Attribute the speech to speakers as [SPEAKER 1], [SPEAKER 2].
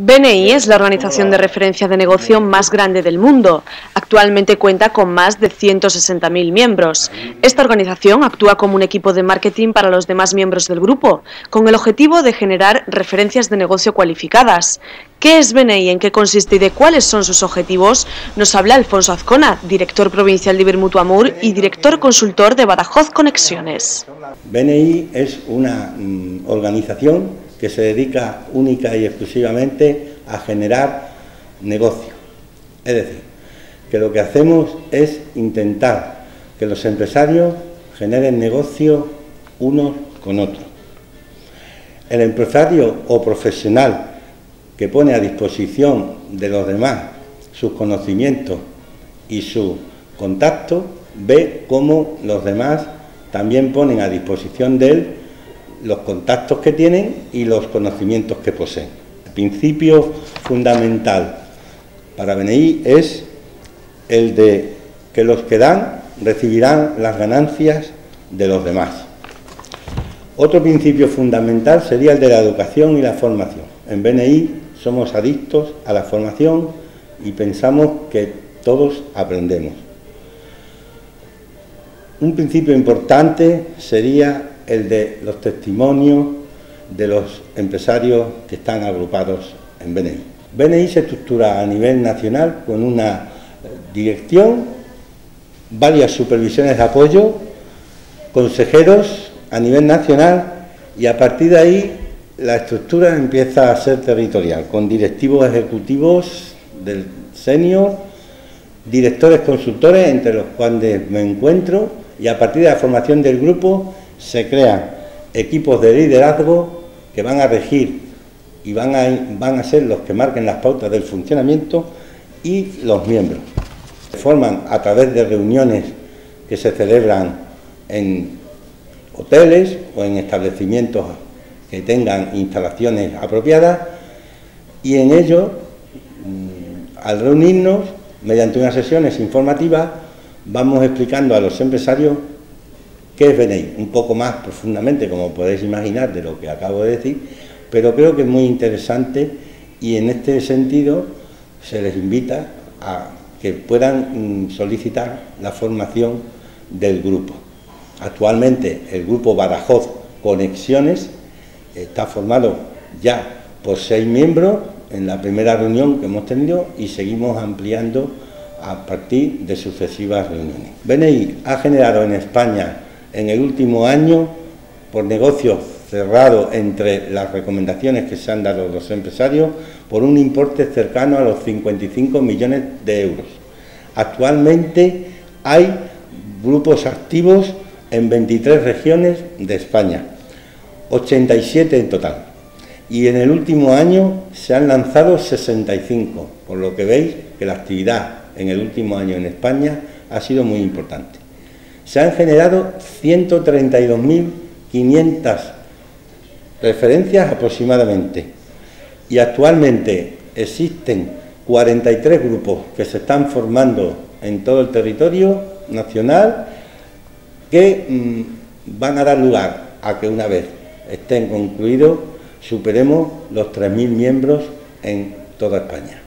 [SPEAKER 1] BNI es la organización de referencia de negocio más grande del mundo. Actualmente cuenta con más de 160.000 miembros. Esta organización actúa como un equipo de marketing para los demás miembros del grupo, con el objetivo de generar referencias de negocio cualificadas. ¿Qué es BNI, en qué consiste y de cuáles son sus objetivos? Nos habla Alfonso Azcona, director provincial de Ibermutuamur y director consultor de Badajoz Conexiones.
[SPEAKER 2] BNI es una mm, organización que se dedica única y exclusivamente a generar negocio. Es decir, que lo que hacemos es intentar que los empresarios generen negocio unos con otros. El empresario o profesional que pone a disposición de los demás sus conocimientos y su contacto, ve cómo los demás también ponen a disposición de él los contactos que tienen y los conocimientos que poseen. El principio fundamental para BNI es el de que los que dan recibirán las ganancias de los demás. Otro principio fundamental sería el de la educación y la formación. En BNI somos adictos a la formación y pensamos que todos aprendemos. Un principio importante sería el de los testimonios de los empresarios que están agrupados en BNI. BNI se estructura a nivel nacional con una eh, dirección, varias supervisiones de apoyo, consejeros a nivel nacional y a partir de ahí la estructura empieza a ser territorial, con directivos ejecutivos del senior, directores consultores entre los cuales me encuentro y a partir de la formación del grupo se crean equipos de liderazgo que van a regir y van a, van a ser los que marquen las pautas del funcionamiento y los miembros. Se forman a través de reuniones que se celebran en hoteles o en establecimientos que tengan instalaciones apropiadas y en ello, mm, al reunirnos, mediante unas sesiones informativas, vamos explicando a los empresarios ¿Qué es BNI? Un poco más profundamente, como podéis imaginar, de lo que acabo de decir, pero creo que es muy interesante y en este sentido se les invita a que puedan mm, solicitar la formación del grupo. Actualmente el grupo Badajoz Conexiones está formado ya por seis miembros en la primera reunión que hemos tenido y seguimos ampliando a partir de sucesivas reuniones. BNI ha generado en España en el último año por negocios cerrados entre las recomendaciones que se han dado los empresarios por un importe cercano a los 55 millones de euros. Actualmente hay grupos activos en 23 regiones de España, 87 en total. Y en el último año se han lanzado 65, por lo que veis que la actividad en el último año en España ha sido muy importante se han generado 132.500 referencias aproximadamente y actualmente existen 43 grupos que se están formando en todo el territorio nacional que mm, van a dar lugar a que una vez estén concluidos superemos los 3.000 miembros en toda España.